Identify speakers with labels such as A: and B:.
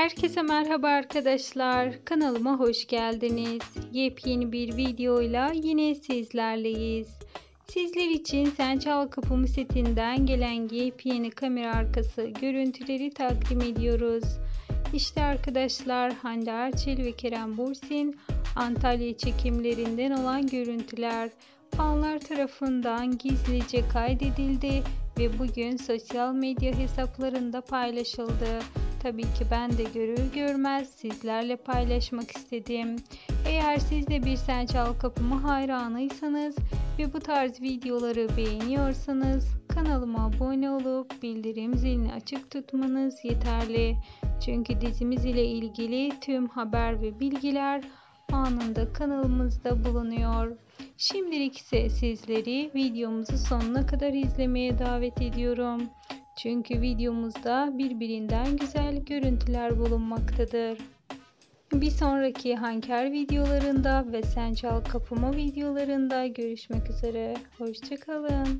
A: Herkese merhaba arkadaşlar. Kanalıma hoş geldiniz. Yepyeni bir videoyla yine sizlerleyiz. Sizler için Sen Çal Kapımı setinden gelen yepyeni kamera arkası görüntüleri takdim ediyoruz. İşte arkadaşlar Hande Erçel ve Kerem Bursin Antalya çekimlerinden olan görüntüler fanlar tarafından gizlice kaydedildi ve bugün sosyal medya hesaplarında paylaşıldı. Tabii ki ben de görür görmez sizlerle paylaşmak istedim. Eğer siz de bir Sen Çal Kapımı hayranıysanız ve bu tarz videoları beğeniyorsanız kanalıma abone olup bildirim zilini açık tutmanız yeterli. Çünkü dizimiz ile ilgili tüm haber ve bilgiler anında kanalımızda bulunuyor. Şimdilik ise sizleri videomuzu sonuna kadar izlemeye davet ediyorum. Çünkü videomuzda birbirinden güzel görüntüler bulunmaktadır. Bir sonraki Hanker videolarında ve Sen Çal Kapıma videolarında görüşmek üzere. Hoşçakalın.